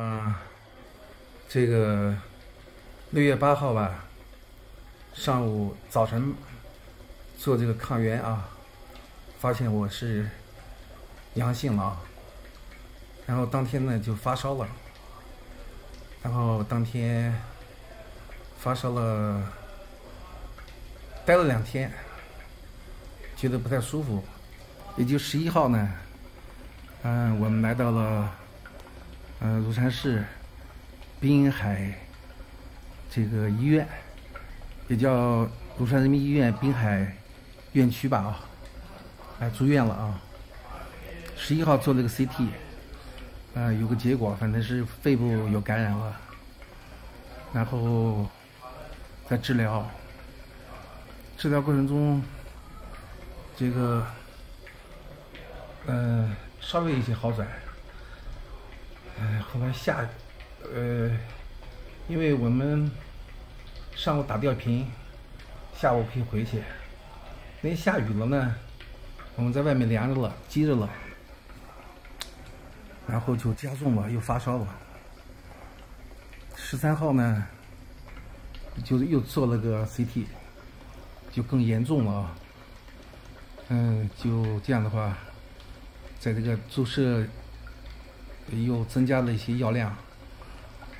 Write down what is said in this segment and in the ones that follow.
嗯，这个六月八号吧，上午早晨做这个抗原啊，发现我是阳性了啊，然后当天呢就发烧了，然后当天发烧了，待了两天，觉得不太舒服，也就十一号呢，嗯，我们来到了。嗯，庐山市滨海这个医院，也叫庐山人民医院滨海院区吧啊，来住院了啊。十一号做了个 CT，啊，有个结果，反正是肺部有感染了，然后在治疗，治疗过程中，这个嗯，稍微有些好转。哎，后来下，呃，因为我们上午打吊瓶，下午可以回去。那下雨了呢，我们在外面凉着了，积着了，然后就加重了，又发烧了。十三号呢，就是又做了个 CT，就更严重了。嗯，就这样的话，在这个注射。又增加了一些药量，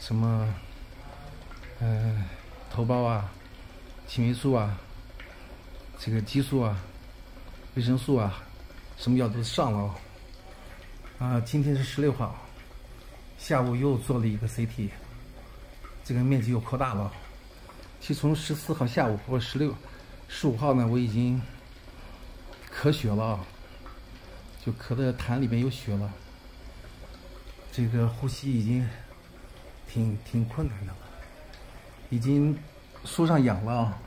什么，嗯，头孢啊，青霉素啊，这个激素啊，维生素啊，什么药都上了。啊，今天是十六号，下午又做了一个 CT，这个面积又扩大了。其实从十四号下午或十六、十五号呢，我已经咳血了，就咳的痰里面有血了。这个呼吸已经挺挺困难的了，已经输上氧了啊，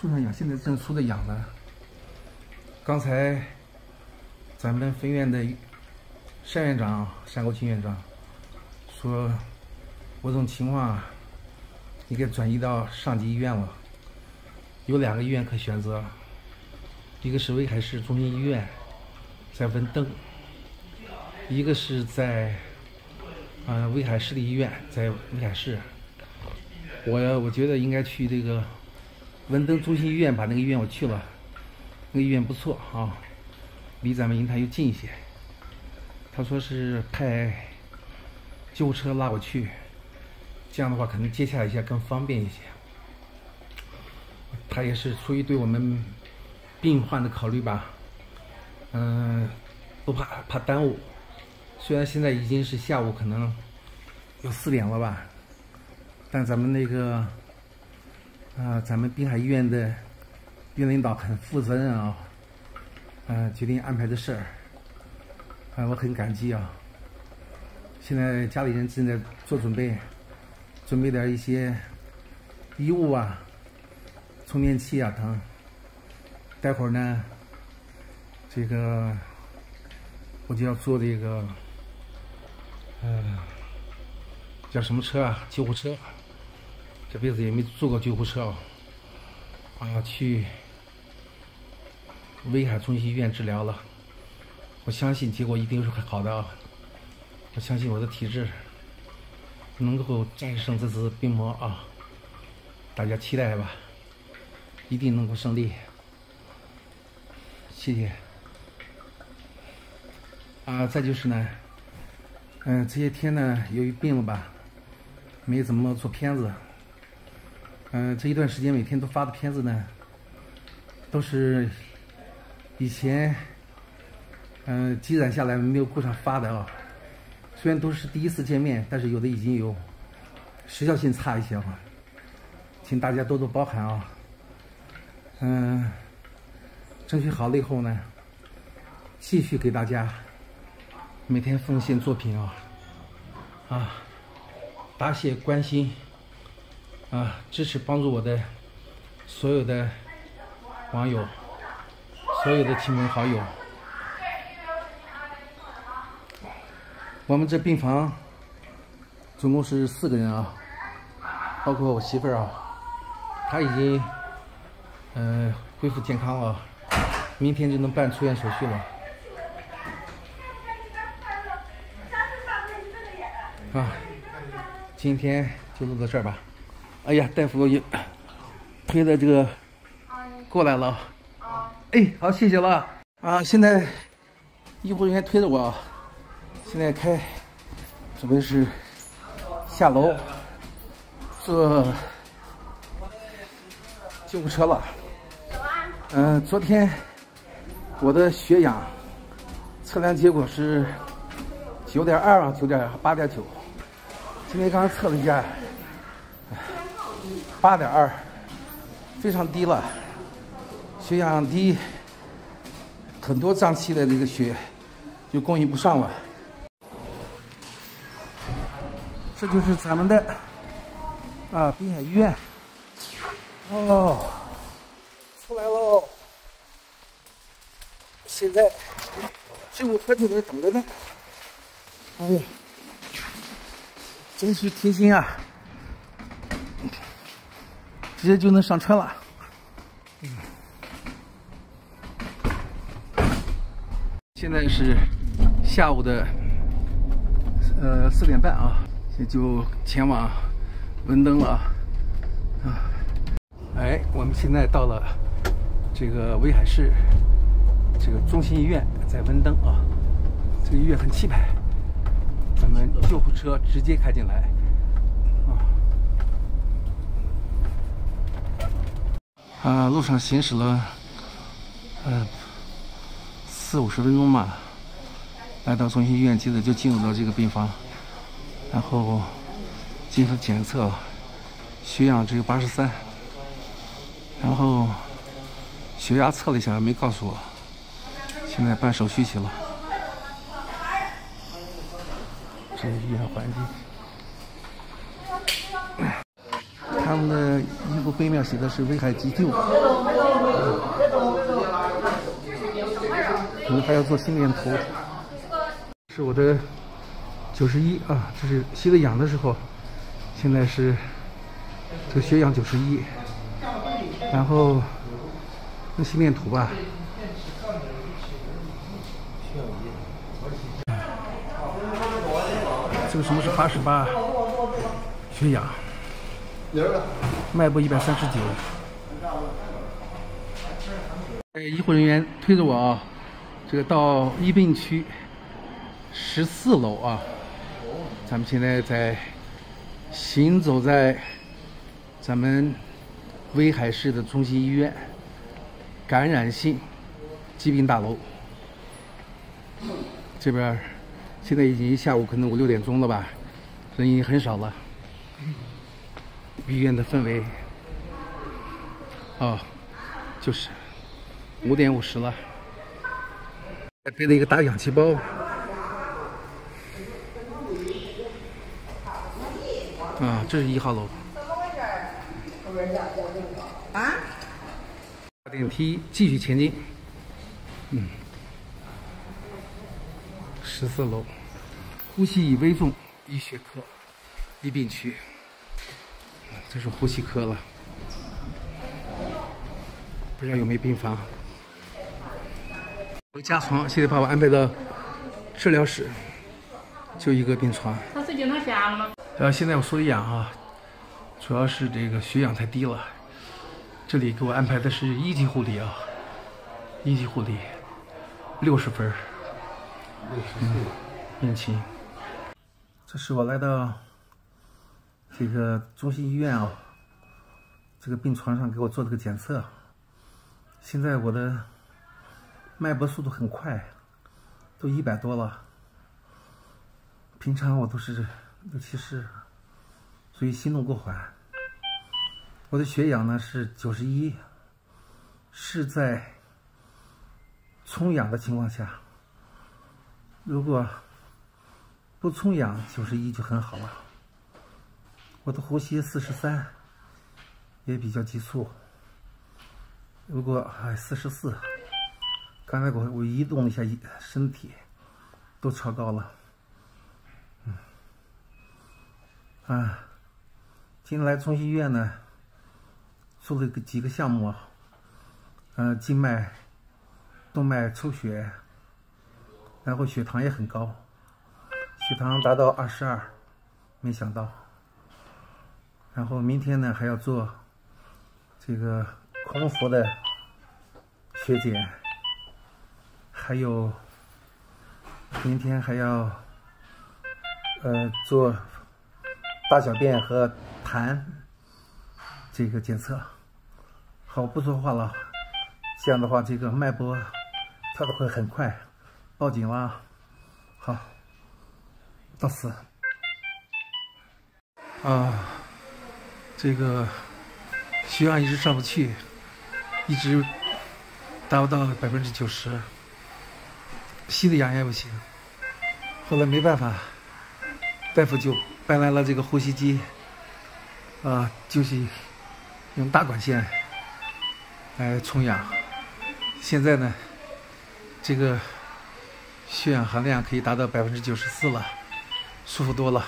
输上氧，现在正输着氧呢。刚才咱们分院的单院长单国清院长说，我这种情况应该转移到上级医院了，有两个医院可选择，一个是威海市中心医院，在文登。一个是在，嗯，威海市立医院，在威海市。我我觉得应该去这个文登中心医院，把那个医院我去了，那个医院不错啊，离咱们银潭又近一些。他说是派救护车拉我去，这样的话可能接洽一下更方便一些。他也是出于对我们病患的考虑吧，嗯，不怕怕耽误。虽然现在已经是下午，可能有四点了吧，但咱们那个啊，咱们滨海医院的院领导很负责任啊，嗯，决定安排的事儿，啊，我很感激啊。现在家里人正在做准备，准备点一些衣物啊、充电器啊等。待会儿呢，这个我就要做这个。嗯，叫什么车啊？救护车，这辈子也没坐过救护车啊！啊，去威海中心医院治疗了，我相信结果一定是好的啊！我相信我的体质能够战胜这次病魔啊！大家期待吧，一定能够胜利！谢谢。啊，再就是呢。嗯，这些天呢，由于病了吧，没怎么做片子。嗯，这一段时间每天都发的片子呢，都是以前嗯积攒下来没有顾上发的啊。虽然都是第一次见面，但是有的已经有时效性差一些哈，请大家多多包涵啊。嗯，争取好了以后呢，继续给大家。每天奉献作品啊，啊，答谢关心，啊，支持帮助我的所有的网友，所有的亲朋好友。我们这病房总共是四个人啊，包括我媳妇儿啊，她已经嗯恢复健康了，明天就能办出院手续了。啊，今天就录到这儿吧。哎呀，大夫也推的这个过来了。哎，好，谢谢了。啊，现在医护人员推着我，现在开准备是下楼坐救护车了。嗯，昨天我的血氧测量结果是九点二啊，九点八点九。今天刚测了一下，八点二，非常低了。血氧低，很多脏器的这个血就供应不上了。这就是咱们的啊滨海医院。哦，出来喽！现在救护车就在等着呢。哎呀！真是贴心啊！直接就能上车了。现在是下午的呃四点半啊，现在就前往文登了啊。哎，我们现在到了这个威海市这个中心医院，在文登啊。这个医院很气派。咱们救护车直接开进来，啊，啊，路上行驶了，嗯，四五十分钟吧，来到中心医院，接着就进入到这个病房，然后进行检测，血氧只有八十三，然后血压测了一下，没告诉我，现在办手续去了。医院环境，他们的衣服背面写的是“威海急救”，可能还要做心电图。是我的九十一啊，这是吸的氧的时候，现在是这个血氧九十一，然后那心电图吧。这个什么是八十八？血氧，脉搏一百三十九。哎，医护人员推着我啊，这个到一病区十四楼啊。咱们现在在行走在咱们威海市的中心医院感染性疾病大楼这边。现在已经下午可能五六点钟了吧，人已经很少了。医院的氛围，哦，就是五点五十了，还背了一个大氧气包。啊，这是一号楼。啊？电梯继续前进。嗯。十四楼，呼吸与危重医学科一病区，这是呼吸科了，不知道有没有病房。有加床，现在把我安排到治疗室，就一个病床。他是经常下了吗？呃，现在我说的氧啊，主要是这个血氧太低了。这里给我安排的是一级护理啊，一级护理，六十分。嗯，病情。这是我来到这个中心医院啊，这个病床上给我做这个检测。现在我的脉搏速度很快，都一百多了。平常我都是六七十，所以心动过缓。我的血氧呢是九十一，是在充氧的情况下。如果不充氧，九十一就很好了。我的呼吸四十三，也比较急促。如果哎四十四，刚才我我移动了一下身体，都超高了。嗯，啊，今天来中心医院呢，做了个几个项目，嗯，静脉、动脉抽血。然后血糖也很高，血糖达到二十二，没想到。然后明天呢还要做这个空腹的血检，还有明天还要呃做大小便和痰这个检测。好，不说话了，这样的话这个脉搏跳的会很快，报警了。好，到此啊。这个血氧一直上不去，一直达不到百分之九十，吸的氧也不行。后来没办法，大夫就搬来了这个呼吸机，啊，就是用大管线来充氧。现在呢，这个血氧含量可以达到百分之九十四了，舒服多了。